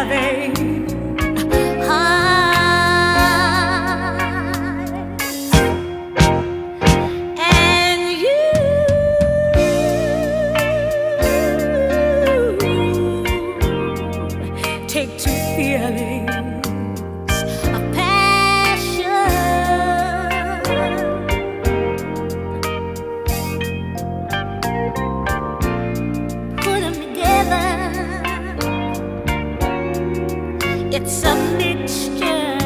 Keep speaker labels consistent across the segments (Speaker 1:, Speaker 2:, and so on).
Speaker 1: ave It's a mixture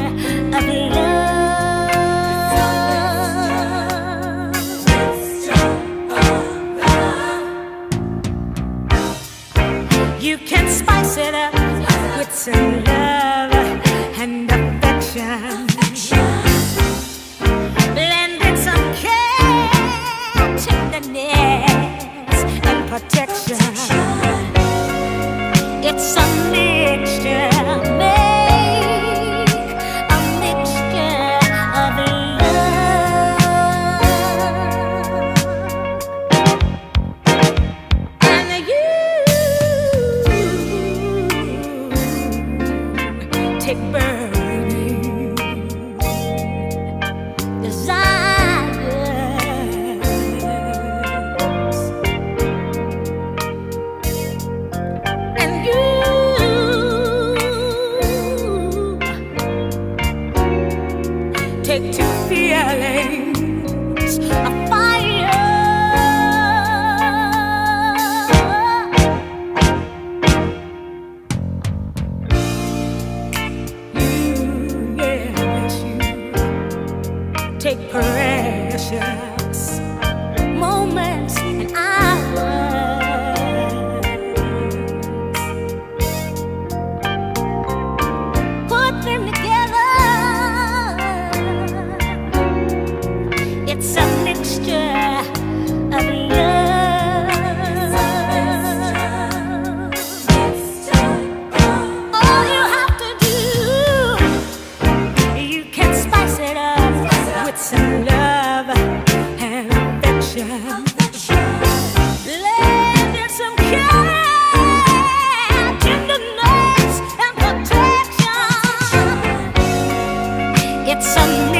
Speaker 1: of love. You can spice it up with some love. take to feelings a fire. You, yeah, you take pressure. It's some.